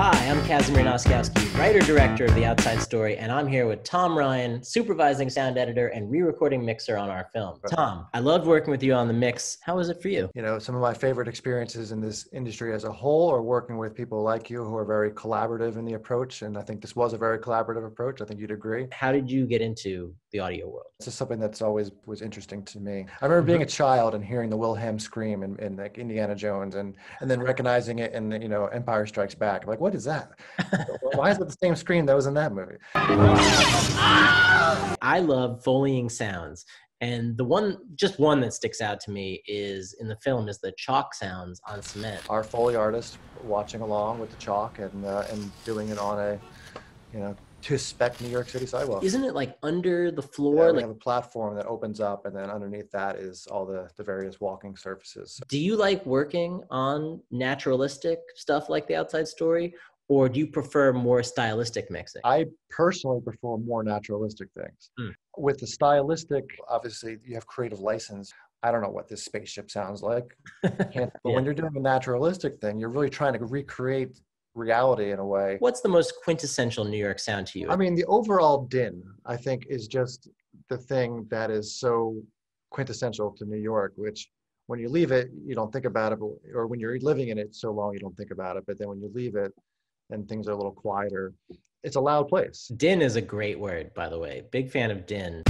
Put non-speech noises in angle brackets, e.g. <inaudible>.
Hi, I'm Casimir Nozkowski, writer director of The Outside Story, and I'm here with Tom Ryan, supervising sound editor and re recording mixer on our film. Tom, I loved working with you on the mix. How was it for you? You know, some of my favorite experiences in this industry as a whole are working with people like you who are very collaborative in the approach. And I think this was a very collaborative approach. I think you'd agree. How did you get into the audio world? This is something that's always was interesting to me. I remember being a <laughs> child and hearing the Wilhelm scream in, in like Indiana Jones and and then recognizing it in you know Empire Strikes Back. I'm like, what is that? Why is it the same scream that was in that movie? I love foleying sounds. And the one, just one that sticks out to me is in the film is the chalk sounds on cement. Our Foley artist watching along with the chalk and uh, and doing it on a, you know, to spec New York City sidewalk. Isn't it like under the floor? Yeah, we like, have a platform that opens up, and then underneath that is all the the various walking surfaces. do you like working on naturalistic stuff like the outside story? Or do you prefer more stylistic mixing? I personally prefer more naturalistic things. Hmm. With the stylistic, obviously, you have creative license. I don't know what this spaceship sounds like. <laughs> Can't, but Yeah. when you're doing a naturalistic thing, you're really trying to recreate reality in a way. What's the most quintessential New York sound to you? I mean, the overall din, I think, is just the thing that is so quintessential to New York, which when you leave it, you don't think about it, or when you're living in it so long, you don't think about it. But then when you leave it, and things are a little quieter, it's a loud place. Din is a great word, by the way. Big fan of din.